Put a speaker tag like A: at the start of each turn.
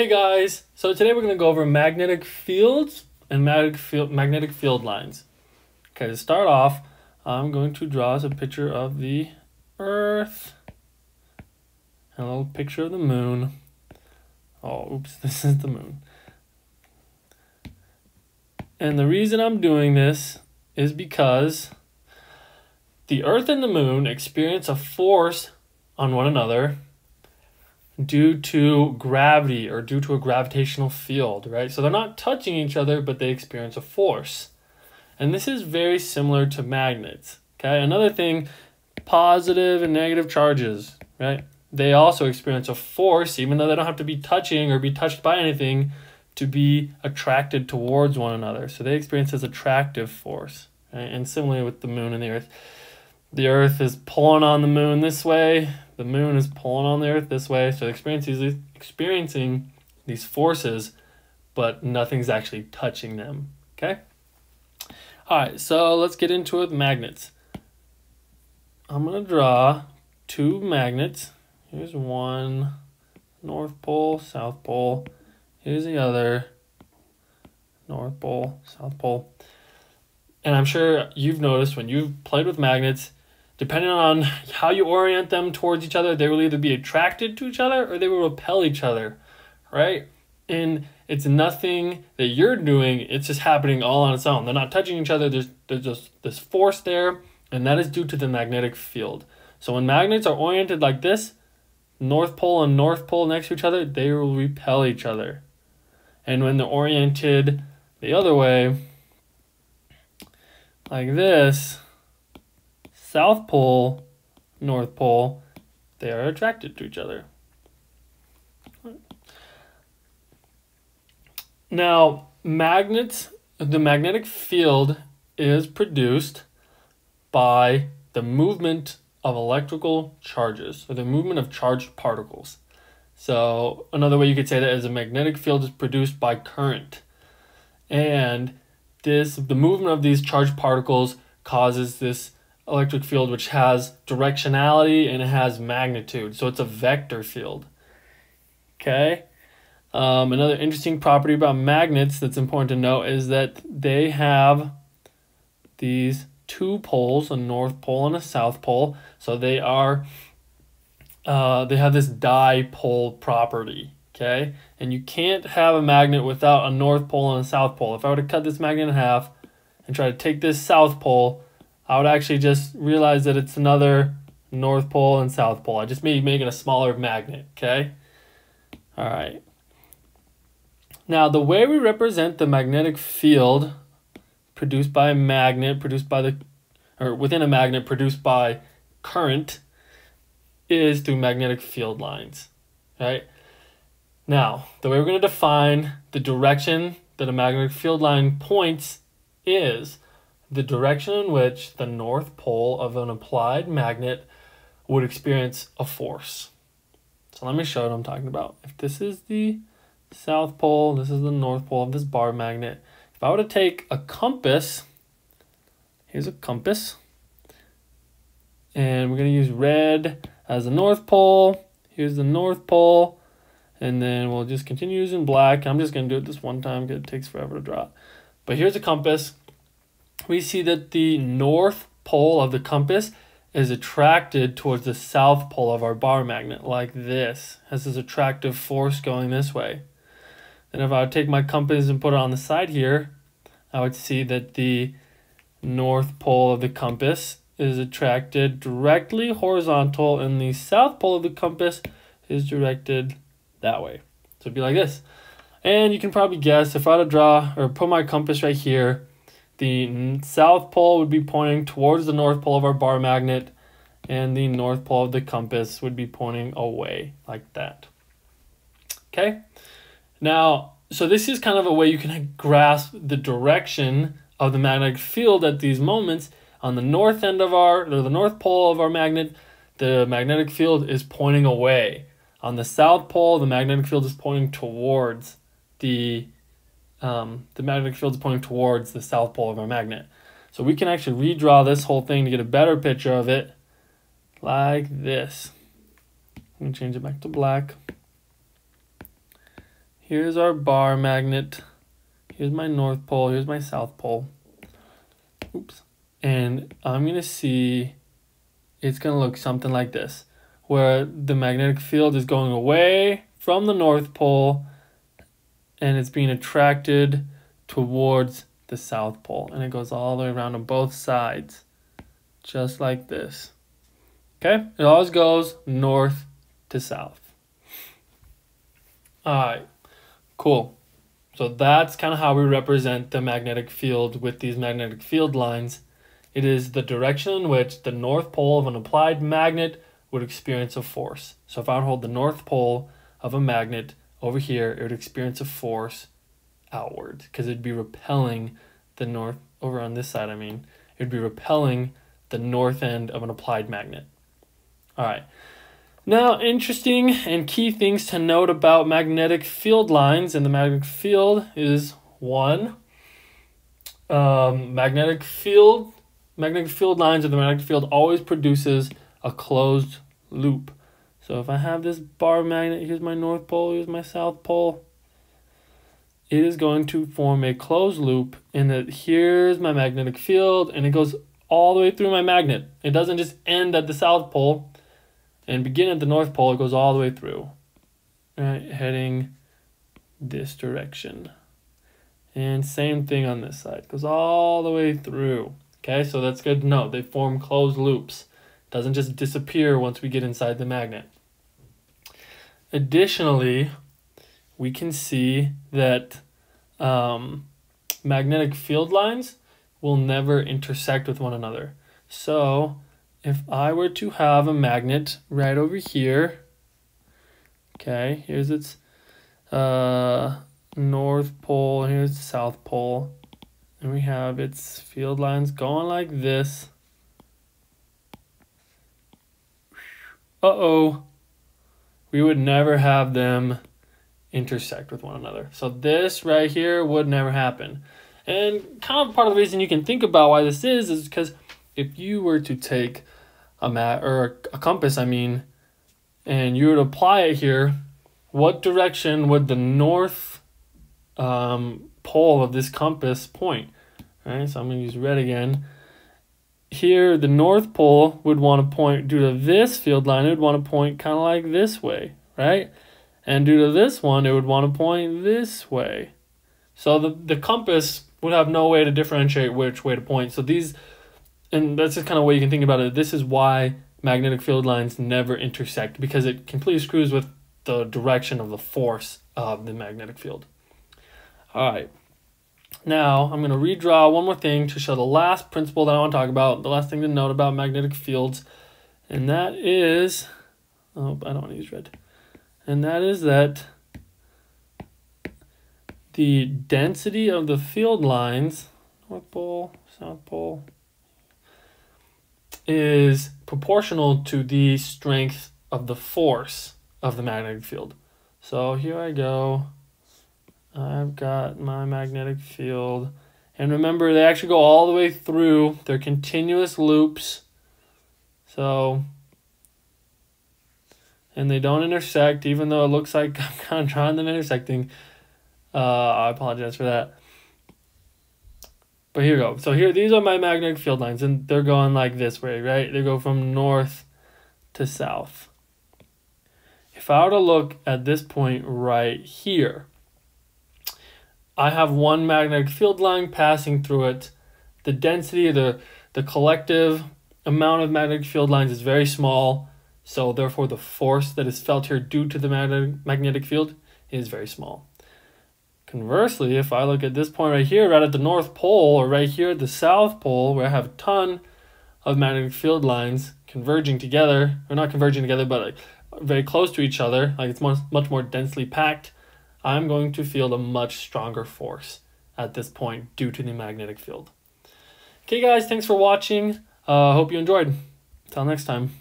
A: Hey guys, so today we're going to go over magnetic fields and magnetic field, magnetic field lines. Okay, to start off, I'm going to draw us a picture of the Earth and a little picture of the moon. Oh, oops, this is the moon. And the reason I'm doing this is because the Earth and the moon experience a force on one another due to gravity or due to a gravitational field, right? So they're not touching each other, but they experience a force. And this is very similar to magnets, okay? Another thing, positive and negative charges, right? They also experience a force, even though they don't have to be touching or be touched by anything to be attracted towards one another. So they experience this attractive force. Right? And similarly with the moon and the earth, the earth is pulling on the moon this way, the moon is pulling on the earth this way. So experiencing experiencing these forces, but nothing's actually touching them. Okay? All right, so let's get into it with magnets. I'm going to draw two magnets. Here's one, North Pole, South Pole. Here's the other, North Pole, South Pole. And I'm sure you've noticed when you've played with magnets, depending on how you orient them towards each other, they will either be attracted to each other or they will repel each other, right? And it's nothing that you're doing, it's just happening all on its own. They're not touching each other, there's, there's just this force there, and that is due to the magnetic field. So when magnets are oriented like this, North Pole and North Pole next to each other, they will repel each other. And when they're oriented the other way, like this, South Pole, North Pole, they are attracted to each other. Now, magnets, the magnetic field is produced by the movement of electrical charges, or the movement of charged particles. So, another way you could say that is a magnetic field is produced by current. And this the movement of these charged particles causes this electric field which has directionality and it has magnitude. So it's a vector field. Okay. Um, another interesting property about magnets that's important to note is that they have these two poles, a north pole and a south pole. So they are, uh, they have this dipole property. Okay. And you can't have a magnet without a north pole and a south pole. If I were to cut this magnet in half and try to take this south pole I would actually just realize that it's another North Pole and South Pole. I just may make it a smaller magnet, okay? All right. Now, the way we represent the magnetic field produced by a magnet, produced by the, or within a magnet produced by current, is through magnetic field lines, right? Now, the way we're going to define the direction that a magnetic field line points is the direction in which the north pole of an applied magnet would experience a force. So let me show what I'm talking about. If this is the south pole, this is the north pole of this bar magnet. If I were to take a compass, here's a compass, and we're going to use red as the north pole. Here's the north pole, and then we'll just continue using black. I'm just going to do it this one time because it takes forever to draw. But here's a compass we see that the north pole of the compass is attracted towards the south pole of our bar magnet, like this, has this attractive force going this way. And if I would take my compass and put it on the side here, I would see that the north pole of the compass is attracted directly horizontal and the south pole of the compass is directed that way. So it'd be like this. And you can probably guess if I were to draw or put my compass right here, the south pole would be pointing towards the north pole of our bar magnet, and the north pole of the compass would be pointing away like that. Okay? Now, so this is kind of a way you can grasp the direction of the magnetic field at these moments. On the north end of our, or the north pole of our magnet, the magnetic field is pointing away. On the south pole, the magnetic field is pointing towards the um, the magnetic field is pointing towards the south pole of our magnet. So we can actually redraw this whole thing to get a better picture of it like this. I'm going to change it back to black. here's our bar magnet. Here's my north pole, here's my south pole. Oops. And I'm going to see it's going to look something like this, where the magnetic field is going away from the North Pole and it's being attracted towards the South Pole. And it goes all the way around on both sides, just like this. Okay? It always goes north to south. All right, cool. So that's kind of how we represent the magnetic field with these magnetic field lines. It is the direction in which the north pole of an applied magnet would experience a force. So if I hold the north pole of a magnet over here, it would experience a force outward because it'd be repelling the north, over on this side, I mean, it would be repelling the north end of an applied magnet. All right. Now, interesting and key things to note about magnetic field lines in the magnetic field is one, um, magnetic field magnetic field lines of the magnetic field always produces a closed loop. So if I have this bar magnet, here's my north pole, here's my south pole, it is going to form a closed loop in that here's my magnetic field and it goes all the way through my magnet. It doesn't just end at the south pole and begin at the north pole, it goes all the way through. Right, heading this direction. And same thing on this side, goes all the way through. Okay, so that's good to know. They form closed loops. Doesn't just disappear once we get inside the magnet. Additionally, we can see that um, magnetic field lines will never intersect with one another. So if I were to have a magnet right over here, okay, here's its uh, north pole, here's the south pole, and we have its field lines going like this. Uh-oh. We would never have them intersect with one another. So this right here would never happen. And kind of part of the reason you can think about why this is is because if you were to take a mat or a compass, I mean, and you would apply it here, what direction would the north um, pole of this compass point. Right, so I'm to use red again. Here, the North Pole would want to point, due to this field line, it would want to point kind of like this way, right? And due to this one, it would want to point this way. So the, the compass would have no way to differentiate which way to point. So these, and that's just kind of way you can think about it. This is why magnetic field lines never intersect because it completely screws with the direction of the force of the magnetic field. All right. Now, I'm going to redraw one more thing to show the last principle that I want to talk about, the last thing to note about magnetic fields, and that is, oh, I don't want to use red, and that is that the density of the field lines, North Pole, South Pole, is proportional to the strength of the force of the magnetic field. So here I go. I've got my magnetic field. And remember, they actually go all the way through. They're continuous loops. So, and they don't intersect, even though it looks like I'm kind of drawing them intersecting. Uh, I apologize for that. But here we go. So here, these are my magnetic field lines, and they're going like this way, right? They go from north to south. If I were to look at this point right here, I have one magnetic field line passing through it. The density, the, the collective amount of magnetic field lines is very small, so therefore the force that is felt here due to the magnetic, magnetic field is very small. Conversely, if I look at this point right here, right at the North Pole, or right here at the South Pole, where I have a ton of magnetic field lines converging together, or not converging together, but like very close to each other, like it's much, much more densely packed, I'm going to feel a much stronger force at this point due to the magnetic field. Okay guys, thanks for watching. Uh, hope you enjoyed. Until next time.